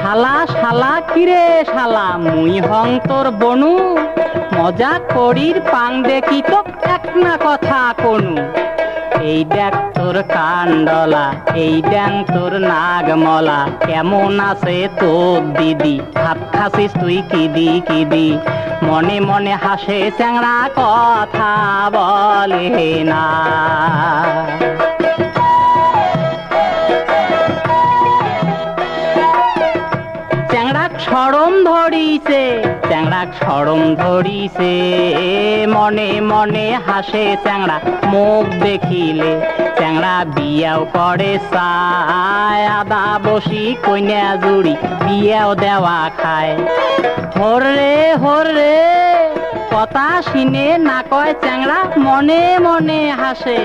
শালা শালা, কিরে শালা, মুই হং তোর বনু। মজা করির পাং দেখি তো এক না কথা কোনু। এই দেখ তোর কান্ডলা এই দেন তোর নাগমলা, কেমন আছে তোর দিদি? ভাত খাসিস তুই কিদি কিদি? মনে মনে হাসে চ্যাংড়া কথা বলে না। সরম ধরিছে চ্যাংড়া সরম ধরিছে। মনে মনে হাসে চ্যাংড়া মুখ দেখিলে চ্যাংড়া বিয়াও করে চায়। আদা বসি কইনা জুড়ি, বিয়াও দেওয়া খায়। হরে হরে কথা শুনে না কয় চ্যাংড়া, মনে মনে হাসে।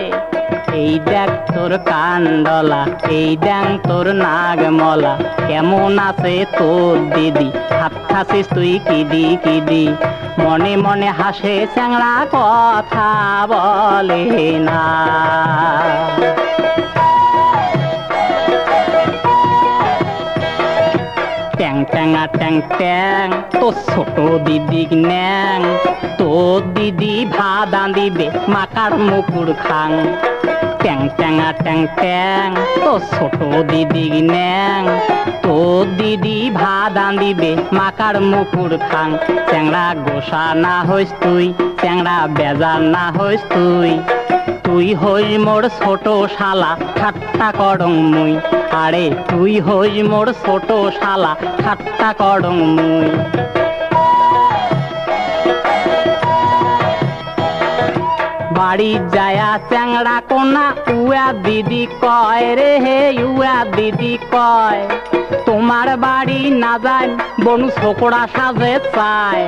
এই দেখ তোর কান্ডলা এই দেখ তোর নাগমলা, কেমন আছে তোর দিদি, হাত খাসিস তুই কিদি কিদি। মনে মনে হাসে চ্যাংড়া, কথা বলে না। ট্যাং ট্যাঙা ট্যাং ট্যাং তোর ছোট দিদি ন্যাং তোর দিদি ভাদা দিবে মাকার মুকুর খাং। ট্যাং ট্যাঙা ট্যাং ট্যাং তোর ছোট দিদি ন্যাং। তোর দিদি ভাদা দিবে মাকার মুকুর খাং। চ্যাংড়া গোসা না হইস তুই, চ্যাংড়া বেজার না হইস তুই। তুই হই মোর ছোট শালা, ঠাট্টা করং মুই। আরে তুই হই মোর ছোট শালা, ঠাট্টা করং মুই। বাড়ি যায়া চ্যাংড়া কোনা, উয়া দিদি কয় রে হে, উয়া দিদি কয়, তোমার বাড়ি না যায়, বনু ছোকরা সাজে চায়।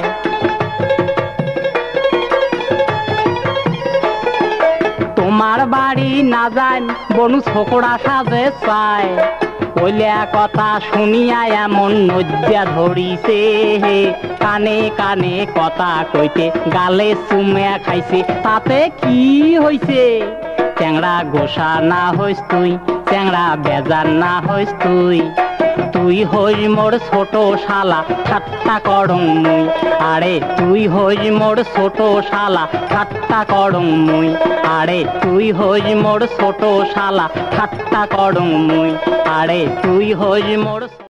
তোমার বাড়ি না যান বনু ছোকরা সাজে চায়। ওইলা কথা শুনিয়া এমন নজ্জা ধরিছে। হে কানে কানে কথা কইতে, গালে চুমে খাইছে। তাতে কি হইছে? চ্যাংড়া গোসা না হইস তুই, চ্যাংড়া বেজার না হইস তুই। তুই হই মোর ছোট শালা, ঠাট্টা করং মুই। আরে তুই হই মোর ছোট শালা, ঠাট্টা করং মুই। আরে তুই হই মোর ছোট শালা, ঠাট্টা করং মুই। আরে তুই হই মোর